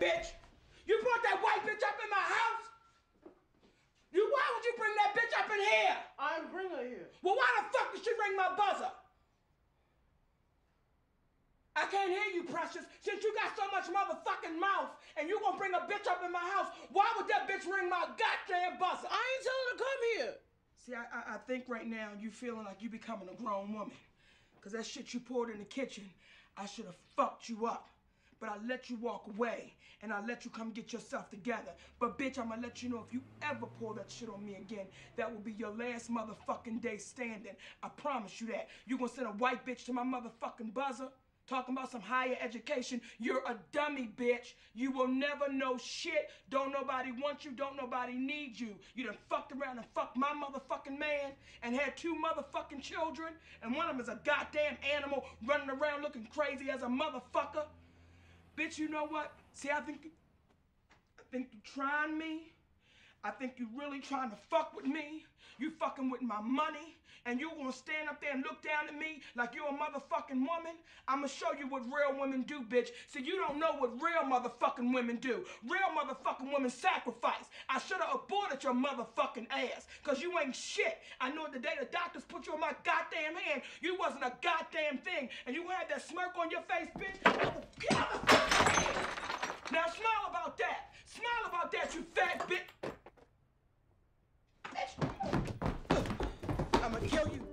bitch. You brought that white bitch up in my house. You, why would you bring that bitch up in here? I didn't bring her here. Well, why the fuck did she ring my buzzer? I can't hear you, Precious. Since you got so much motherfucking mouth and you gonna bring a bitch up in my house, why would that bitch ring my goddamn buzzer? I ain't telling her to come here. See, I, I, I think right now you feeling like you becoming a grown woman. Cause that shit you poured in the kitchen, I should have fucked you up. But I let you walk away and I let you come get yourself together. But bitch, I'm gonna let you know if you ever pull that shit on me again, that will be your last motherfucking day standing. I promise you that. You gonna send a white bitch to my motherfucking buzzer? Talking about some higher education. You're a dummy, bitch. You will never know shit. Don't nobody want you. Don't nobody need you. You done fucked around and fucked my motherfucking man and had two motherfucking children. And one of them is a goddamn animal running around looking crazy as a motherfucker. Bitch, you know what? See, I think, I think you trying me. I think you're really trying to fuck with me. You fucking with my money. And you gonna stand up there and look down at me like you're a motherfucking woman? I'ma show you what real women do, bitch. See, you don't know what real motherfucking women do. Real motherfucking women sacrifice. I should have aborted your motherfucking ass. Cause you ain't shit. I know the day the doctors put you in my goddamn hand, you wasn't a goddamn thing. And you had that smirk on your face, bitch. kill you.